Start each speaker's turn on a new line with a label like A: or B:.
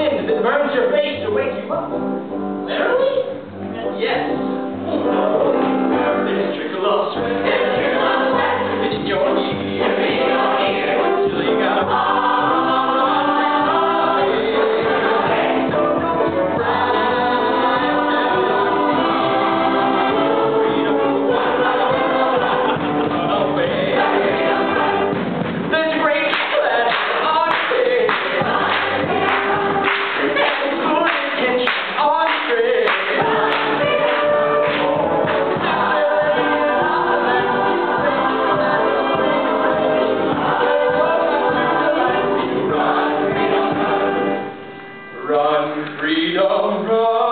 A: wind that burns your face to wake you up. There freedom, run.